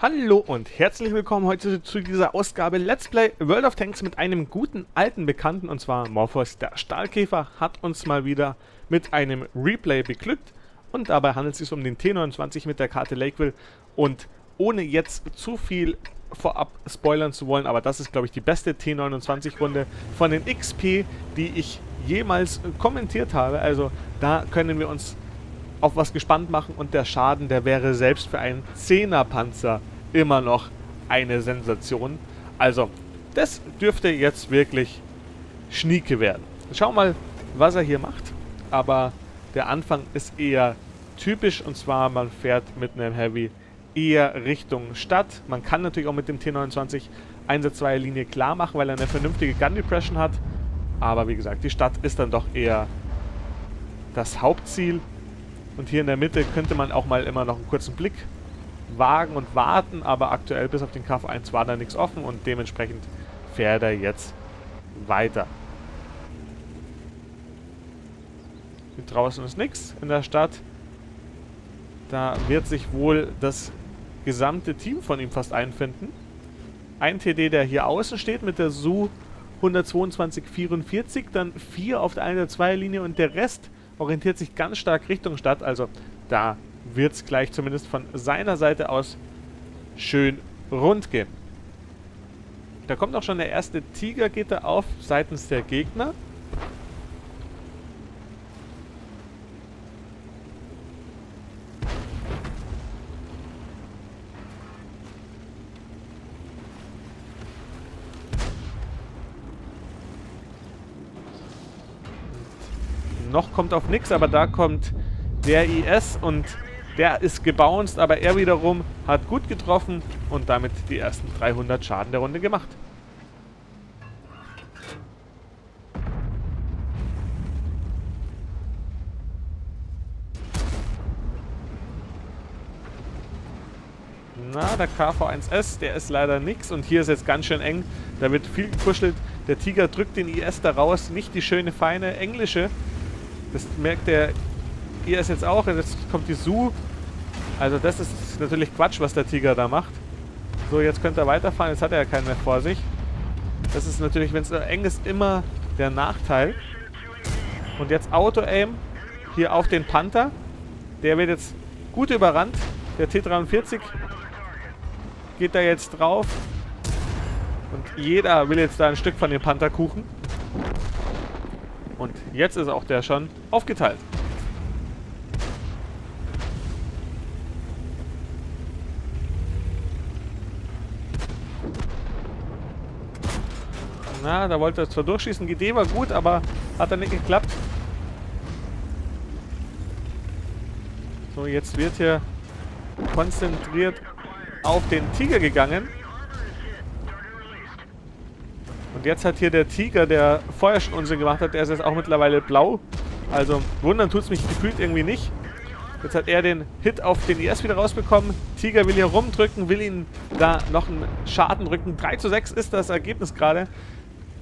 Hallo und herzlich willkommen heute zu dieser Ausgabe Let's Play World of Tanks mit einem guten alten Bekannten und zwar Morphos. Der Stahlkäfer hat uns mal wieder mit einem Replay beglückt und dabei handelt es sich um den T29 mit der Karte Lakeville und ohne jetzt zu viel vorab spoilern zu wollen, aber das ist glaube ich die beste T29 Runde von den XP, die ich jemals kommentiert habe. Also da können wir uns auf was gespannt machen und der Schaden, der wäre selbst für einen 10er Panzer immer noch eine Sensation. Also, das dürfte jetzt wirklich schnieke werden. Schau mal, was er hier macht. Aber der Anfang ist eher typisch und zwar man fährt mit einem Heavy eher Richtung Stadt. Man kann natürlich auch mit dem T29 Linie klar machen, weil er eine vernünftige Gun Depression hat. Aber wie gesagt, die Stadt ist dann doch eher das Hauptziel. Und hier in der Mitte könnte man auch mal immer noch einen kurzen Blick wagen und warten, aber aktuell bis auf den KV1 war da nichts offen und dementsprechend fährt er jetzt weiter. Hier draußen ist nichts in der Stadt. Da wird sich wohl das gesamte Team von ihm fast einfinden. Ein TD, der hier außen steht mit der Su 12244, dann vier auf der 1-2-Linie und der Rest orientiert sich ganz stark Richtung Stadt. Also da wird es gleich zumindest von seiner Seite aus schön rund gehen. Da kommt auch schon der erste Tigergitter auf seitens der Gegner. Noch kommt auf nichts, aber da kommt der IS und der ist gebounced, aber er wiederum hat gut getroffen und damit die ersten 300 Schaden der Runde gemacht. Na, der KV-1S, der ist leider nix und hier ist jetzt ganz schön eng. Da wird viel gekuschelt. Der Tiger drückt den IS da raus, nicht die schöne, feine englische. Das merkt der IS jetzt auch. Jetzt kommt die Su also das ist natürlich Quatsch, was der Tiger da macht. So, jetzt könnte er weiterfahren. Jetzt hat er ja keinen mehr vor sich. Das ist natürlich, wenn es eng ist, immer der Nachteil. Und jetzt Auto-Aim hier auf den Panther. Der wird jetzt gut überrannt. Der T-43 geht da jetzt drauf. Und jeder will jetzt da ein Stück von dem Pantherkuchen. Und jetzt ist auch der schon aufgeteilt. Na, da wollte er zwar durchschießen. Die Idee war gut, aber hat dann nicht geklappt. So, jetzt wird hier konzentriert auf den Tiger gegangen. Und jetzt hat hier der Tiger, der vorher schon Unsinn gemacht hat, der ist jetzt auch mittlerweile blau. Also wundern tut es mich gefühlt irgendwie nicht. Jetzt hat er den Hit auf den IS wieder rausbekommen. Tiger will hier rumdrücken, will ihn da noch einen Schaden drücken. 3 zu 6 ist das Ergebnis gerade.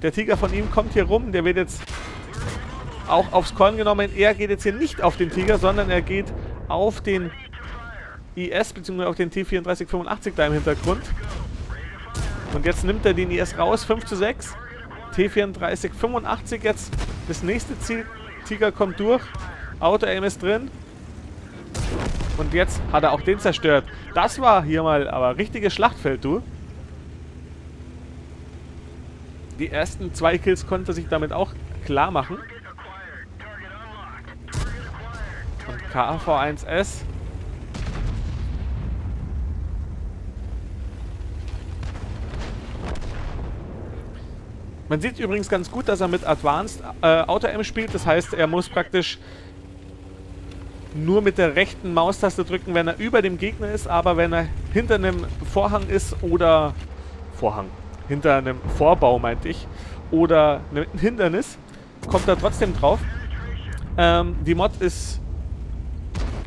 Der Tiger von ihm kommt hier rum. Der wird jetzt auch aufs Korn genommen. Er geht jetzt hier nicht auf den Tiger, sondern er geht auf den IS bzw. auf den T3485 da im Hintergrund. Und jetzt nimmt er den IS raus. 5 zu 6. T3485 jetzt das nächste Ziel. Tiger kommt durch. Auto-Aim ist drin. Und jetzt hat er auch den zerstört. Das war hier mal aber richtiges Schlachtfeld, du. Die ersten zwei Kills konnte sich damit auch klar machen. Und KV1S Man sieht übrigens ganz gut, dass er mit Advanced äh, Auto-M spielt. Das heißt, er muss praktisch nur mit der rechten Maustaste drücken, wenn er über dem Gegner ist. Aber wenn er hinter einem Vorhang ist oder Vorhang, hinter einem Vorbau, meinte ich, oder einem Hindernis, kommt er trotzdem drauf. Ähm, die Mod ist,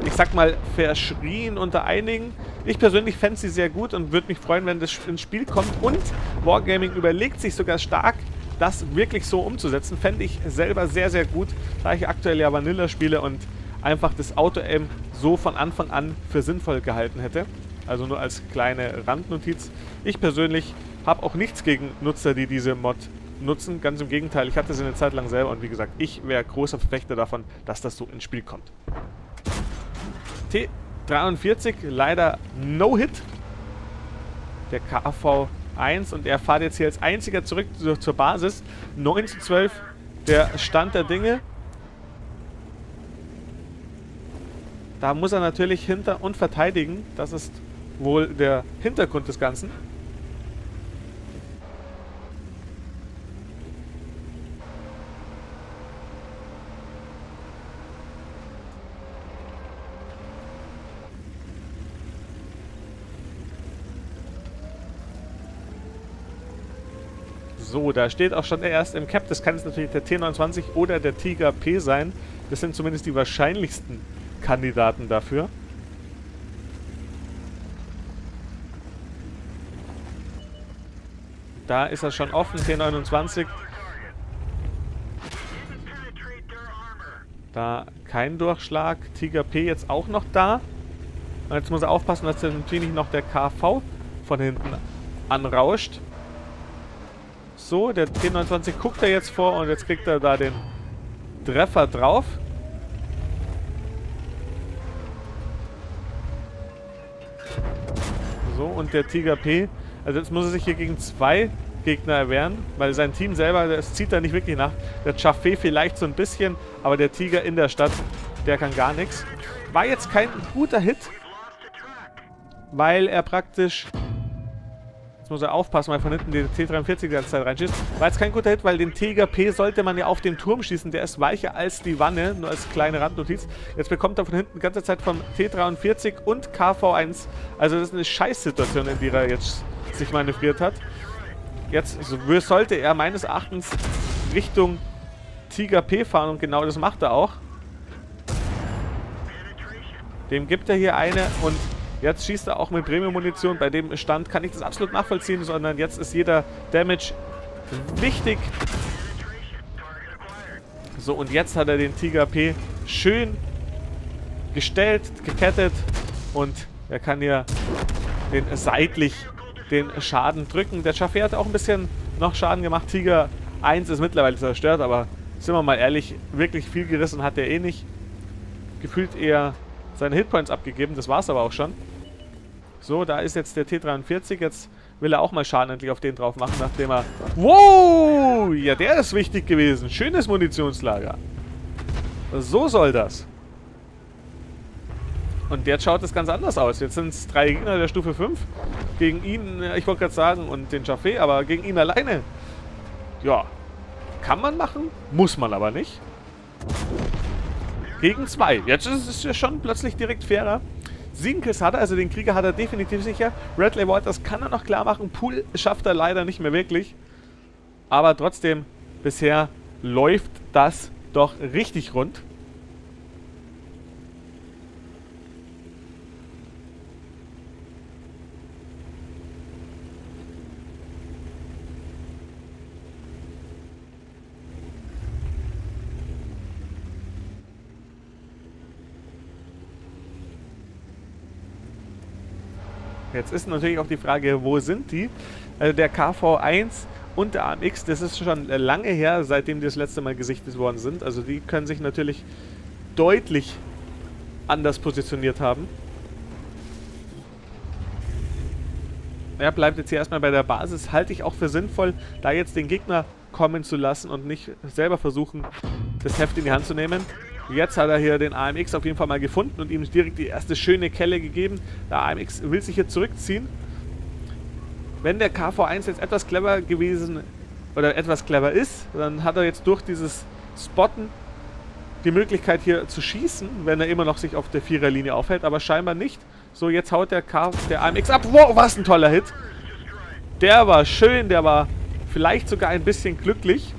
ich sag mal, verschrien unter einigen. Ich persönlich fände sie sehr gut und würde mich freuen, wenn das ins Spiel kommt. Und Wargaming überlegt sich sogar stark, das wirklich so umzusetzen. Fände ich selber sehr, sehr gut, da ich aktuell ja Vanilla spiele und einfach das Auto-Aim so von Anfang an für sinnvoll gehalten hätte. Also nur als kleine Randnotiz. Ich persönlich habe auch nichts gegen Nutzer, die diese Mod nutzen. Ganz im Gegenteil, ich hatte sie eine Zeit lang selber und wie gesagt, ich wäre großer Verfechter davon, dass das so ins Spiel kommt. T43, leider No-Hit. Der KV1 und er fährt jetzt hier als einziger zurück zur Basis. 9 zu 12 der Stand der Dinge. Da muss er natürlich hinter und verteidigen. Das ist wohl der Hintergrund des Ganzen. So, da steht auch schon erst im Cap. Das kann jetzt natürlich der T29 oder der Tiger P sein. Das sind zumindest die wahrscheinlichsten Kandidaten dafür. Da ist er schon offen, T29. Da kein Durchschlag. Tiger P jetzt auch noch da. Und jetzt muss er aufpassen, dass natürlich noch der KV von hinten anrauscht. So, der T29 guckt er jetzt vor und jetzt kriegt er da den Treffer drauf. So, und der Tiger P, also jetzt muss er sich hier gegen zwei Gegner erwehren, weil sein Team selber, das zieht da nicht wirklich nach. Der Chaffee vielleicht so ein bisschen, aber der Tiger in der Stadt, der kann gar nichts. War jetzt kein guter Hit, weil er praktisch Jetzt muss er aufpassen, weil von hinten der T-43 die ganze Zeit reinschießt. War jetzt kein guter Hit, weil den Tiger P sollte man ja auf dem Turm schießen. Der ist weicher als die Wanne, nur als kleine Randnotiz. Jetzt bekommt er von hinten die ganze Zeit vom T-43 und KV-1. Also das ist eine Scheißsituation, in die er jetzt sich manövriert hat. Jetzt sollte er meines Erachtens Richtung Tiger P fahren und genau das macht er auch. Dem gibt er hier eine und Jetzt schießt er auch mit Premium-Munition. Bei dem Stand kann ich das absolut nachvollziehen, sondern jetzt ist jeder Damage wichtig. So, und jetzt hat er den Tiger P schön gestellt, gekettet und er kann hier den seitlich den Schaden drücken. Der Chaffee hat auch ein bisschen noch Schaden gemacht. Tiger 1 ist mittlerweile zerstört, aber sind wir mal ehrlich, wirklich viel gerissen hat er eh nicht. Gefühlt eher seine Hitpoints abgegeben, das war es aber auch schon. So, da ist jetzt der T-43. Jetzt will er auch mal Schaden endlich auf den drauf machen, nachdem er... Wow! Ja, der ist wichtig gewesen. Schönes Munitionslager. So soll das. Und jetzt schaut es ganz anders aus. Jetzt sind es drei Gegner der Stufe 5. Gegen ihn, ich wollte gerade sagen, und den Chaffee, aber gegen ihn alleine. Ja, kann man machen, muss man aber nicht. Gegen zwei. Jetzt ist es ja schon plötzlich direkt fairer. Sieben Kills hat er, also den Krieger hat er definitiv sicher. Redley Walters kann er noch klar machen. Pool schafft er leider nicht mehr wirklich. Aber trotzdem, bisher läuft das doch richtig rund. Jetzt ist natürlich auch die Frage, wo sind die? Also der KV1 und der AMX, das ist schon lange her, seitdem die das letzte Mal gesichtet worden sind. Also die können sich natürlich deutlich anders positioniert haben. Er bleibt jetzt hier erstmal bei der Basis. Halte ich auch für sinnvoll, da jetzt den Gegner kommen zu lassen und nicht selber versuchen, das Heft in die Hand zu nehmen. Jetzt hat er hier den AMX auf jeden Fall mal gefunden und ihm direkt die erste schöne Kelle gegeben. Der AMX will sich hier zurückziehen. Wenn der KV1 jetzt etwas clever gewesen oder etwas clever ist, dann hat er jetzt durch dieses Spotten die Möglichkeit hier zu schießen, wenn er immer noch sich auf der Viererlinie aufhält, aber scheinbar nicht. So, jetzt haut der, K der AMX ab. Wow, was ein toller Hit. Der war schön, der war vielleicht sogar ein bisschen glücklich.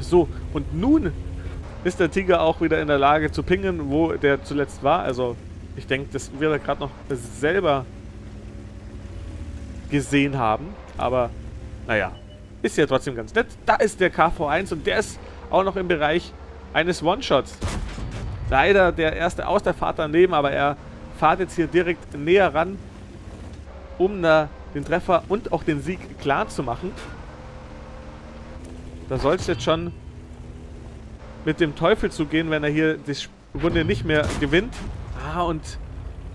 So, und nun ist der Tiger auch wieder in der Lage zu pingen, wo der zuletzt war. Also ich denke, das wird er gerade noch selber gesehen haben. Aber naja, ist ja trotzdem ganz nett. Da ist der KV1 und der ist auch noch im Bereich eines One-Shots. Leider der erste aus der Fahrt daneben, aber er fahrt jetzt hier direkt näher ran, um da den Treffer und auch den Sieg klar zu machen. Da soll es jetzt schon mit dem Teufel zugehen, wenn er hier die Runde nicht mehr gewinnt. Ah, und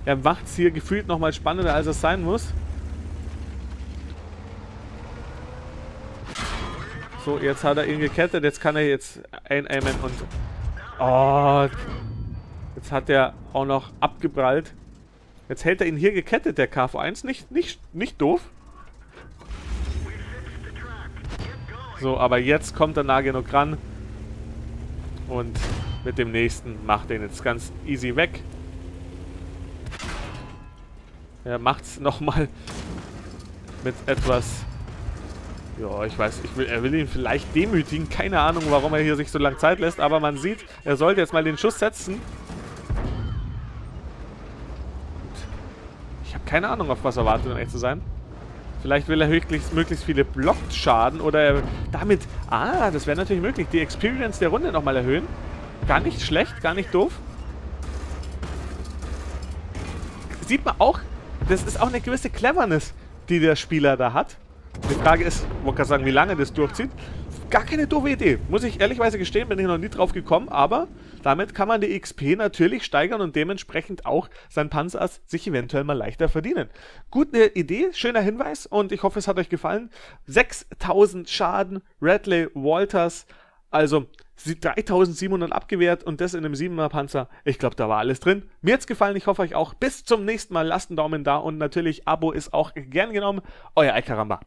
er macht es hier gefühlt nochmal spannender, als es sein muss. So, jetzt hat er ihn gekettet. Jetzt kann er jetzt einaimen und... Oh, jetzt hat er auch noch abgeprallt. Jetzt hält er ihn hier gekettet, der KV1. Nicht, nicht, nicht doof. So, aber jetzt kommt er nah genug ran. Und mit dem nächsten macht er ihn jetzt ganz easy weg. Er macht es nochmal mit etwas ja, ich weiß, ich will, er will ihn vielleicht demütigen. Keine Ahnung, warum er hier sich so lange Zeit lässt. Aber man sieht, er sollte jetzt mal den Schuss setzen. Ich habe keine Ahnung, auf was er wartet, um echt zu sein. Vielleicht will er möglichst, möglichst viele Blockschaden oder er damit... Ah, das wäre natürlich möglich. Die Experience der Runde nochmal erhöhen. Gar nicht schlecht, gar nicht doof. Sieht man auch, das ist auch eine gewisse Cleverness, die der Spieler da hat. Die Frage ist, wollte gerade sagen, wie lange das durchzieht. Gar keine doofe Idee. Muss ich ehrlichweise gestehen, bin ich noch nie drauf gekommen, aber damit kann man die XP natürlich steigern und dementsprechend auch sein Panzers sich eventuell mal leichter verdienen. Gute Idee, schöner Hinweis und ich hoffe, es hat euch gefallen. 6000 Schaden, Radley Walters, also 3700 abgewehrt und das in einem 7er Panzer. Ich glaube, da war alles drin. Mir hat's gefallen, ich hoffe euch auch. Bis zum nächsten Mal. Lasst einen Daumen da und natürlich Abo ist auch gern genommen. Euer Alkaramba.